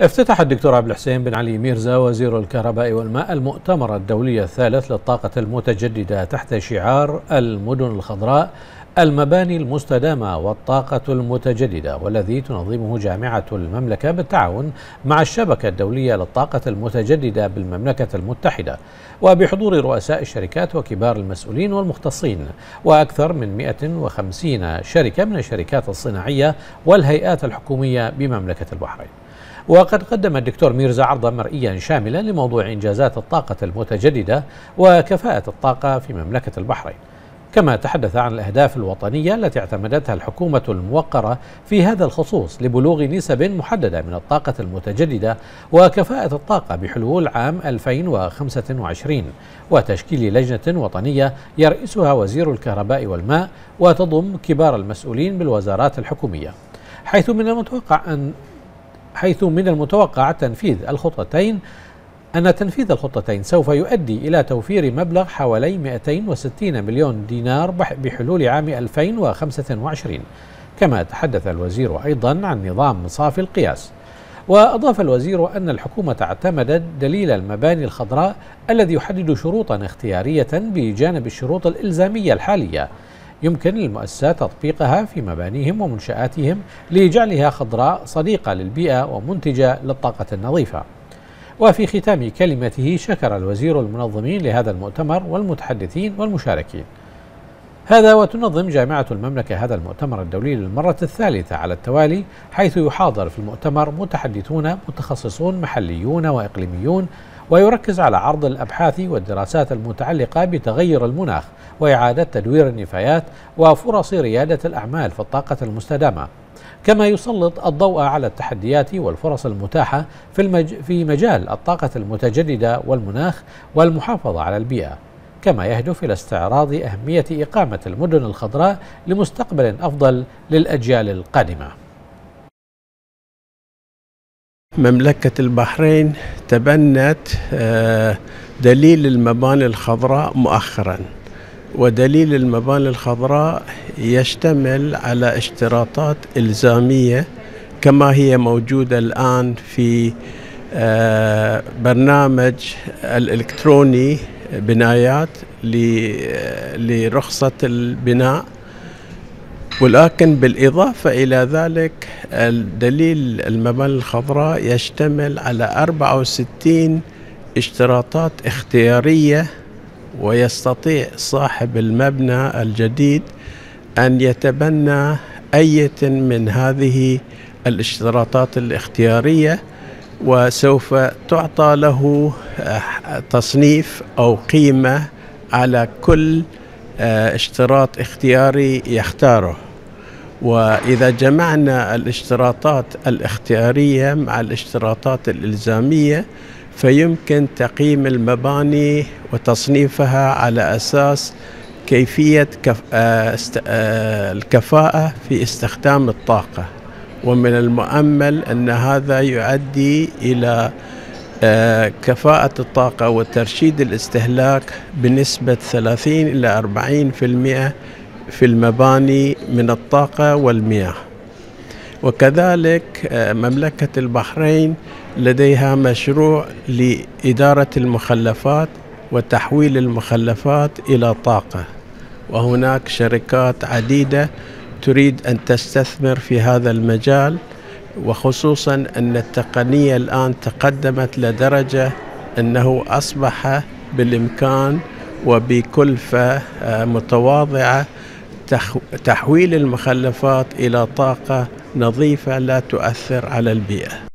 افتتح الدكتور عبد الحسين بن علي ميرزا وزير الكهرباء والماء المؤتمر الدولي الثالث للطاقة المتجددة تحت شعار المدن الخضراء المباني المستدامة والطاقة المتجددة والذي تنظمه جامعة المملكة بالتعاون مع الشبكة الدولية للطاقة المتجددة بالمملكة المتحدة. وبحضور رؤساء الشركات وكبار المسؤولين والمختصين وأكثر من 150 شركة من الشركات الصناعية والهيئات الحكومية بمملكة البحرين. وقد قدم الدكتور ميرزا عرضا مرئيا شاملا لموضوع إنجازات الطاقة المتجددة وكفاءة الطاقة في مملكة البحرين. كما تحدث عن الأهداف الوطنية التي اعتمدتها الحكومة الموقرة في هذا الخصوص لبلوغ نسب محددة من الطاقة المتجددة وكفاءة الطاقة بحلول عام 2025 وتشكيل لجنة وطنية يرئسها وزير الكهرباء والماء وتضم كبار المسؤولين بالوزارات الحكومية. حيث من المتوقع أن حيث من المتوقع تنفيذ الخطتين أن تنفيذ الخطتين سوف يؤدي إلى توفير مبلغ حوالي 260 مليون دينار بحلول عام 2025 كما تحدث الوزير أيضا عن نظام صافي القياس. وأضاف الوزير أن الحكومة اعتمدت دليل المباني الخضراء الذي يحدد شروطا اختيارية بجانب الشروط الإلزامية الحالية. يمكن للمؤسسات تطبيقها في مبانيهم ومنشآتهم لجعلها خضراء صديقة للبيئة ومنتجة للطاقة النظيفة. وفي ختام كلمته شكر الوزير المنظمين لهذا المؤتمر والمتحدثين والمشاركين. هذا وتنظم جامعة المملكة هذا المؤتمر الدولي للمرة الثالثة على التوالي حيث يحاضر في المؤتمر متحدثون متخصصون محليون وإقليميون ويركز على عرض الأبحاث والدراسات المتعلقة بتغير المناخ وإعادة تدوير النفايات وفرص ريادة الأعمال في الطاقة المستدامة. كما يسلط الضوء على التحديات والفرص المتاحة في, المج... في مجال الطاقة المتجددة والمناخ والمحافظة على البيئة. كما يهدف إلى استعراض أهمية إقامة المدن الخضراء لمستقبل أفضل للأجيال القادمة. مملكة البحرين تبنت دليل المباني الخضراء مؤخراً ودليل المباني الخضراء يشتمل على اشتراطات إلزامية كما هي موجودة الآن في برنامج الإلكتروني بنايات لرخصة البناء. ولكن بالإضافة إلى ذلك الدليل المباني الخضراء يشتمل على 64 اشتراطات اختيارية ويستطيع صاحب المبنى الجديد أن يتبنى أية من هذه الاشتراطات الاختيارية وسوف تعطى له تصنيف أو قيمة على كل اشتراط اختياري يختاره. وإذا جمعنا الاشتراطات الاختيارية مع الاشتراطات الإلزامية فيمكن تقييم المباني وتصنيفها على أساس كيفية كف... الكفاءة في استخدام الطاقة. ومن المؤمل أن هذا يؤدي إلى كفاءة الطاقة وترشيد الاستهلاك بنسبة 30 إلى 40% في المباني من الطاقة والمياه. وكذلك مملكة البحرين لديها مشروع لإدارة المخلفات وتحويل المخلفات إلى طاقة. وهناك شركات عديدة تريد أن تستثمر في هذا المجال وخصوصا أن التقنية الآن تقدمت لدرجة أنه أصبح بالإمكان وبكلفة متواضعة تحويل المخلفات إلى طاقة نظيفة لا تؤثر على البيئة.